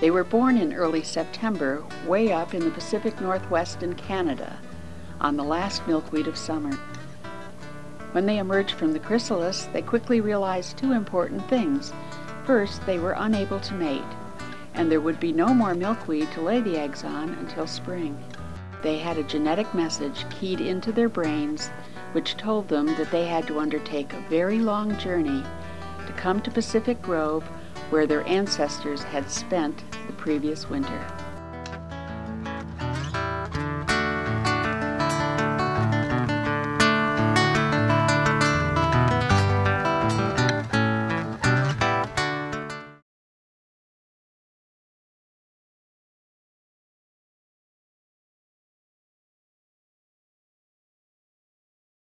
They were born in early September, way up in the Pacific Northwest in Canada, on the last milkweed of summer. When they emerged from the chrysalis, they quickly realized two important things. First, they were unable to mate, and there would be no more milkweed to lay the eggs on until spring. They had a genetic message keyed into their brains which told them that they had to undertake a very long journey to come to Pacific Grove where their ancestors had spent the previous winter.